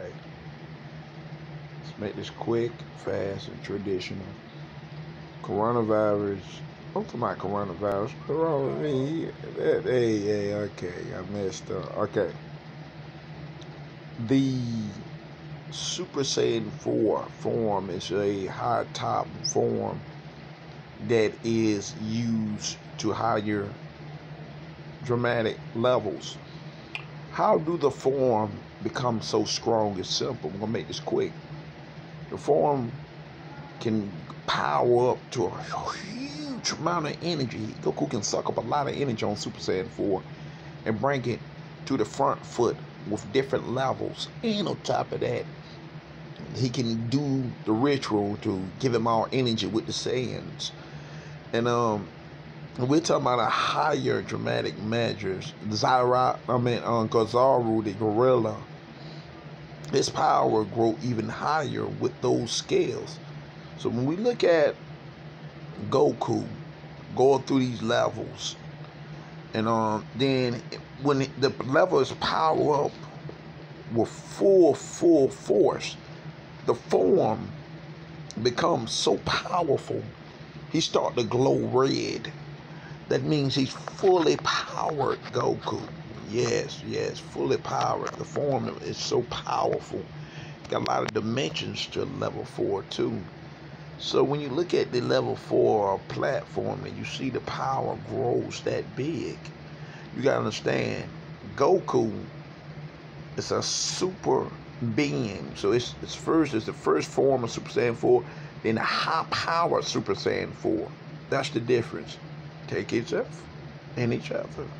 Alright. Let's make this quick, fast, and traditional. Coronavirus. Talking about coronavirus. With me? Hey, hey, okay. I messed up. Okay. The Super Saiyan 4 form is a high top form that is used to higher dramatic levels. How do the form become so strong? and simple. I'm gonna make this quick. The form can power up to a huge amount of energy. Goku can suck up a lot of energy on Super Saiyan 4 and bring it to the front foot with different levels. And on top of that, he can do the ritual to give him all energy with the Saiyans. And um we're talking about a higher dramatic measures. Zyra, I mean, um, Gazaru, the gorilla, his power grow even higher with those scales. So when we look at Goku going through these levels, and um, then when the levels power up with full, full force, the form becomes so powerful, he start to glow red that means he's fully powered Goku. Yes, yes, fully powered. The form is so powerful. Got a lot of dimensions to level four too. So when you look at the level four platform and you see the power grows that big, you gotta understand Goku is a super being. So it's it's first it's the first form of Super Saiyan 4, then the high power Super Saiyan 4. That's the difference take each other and each other.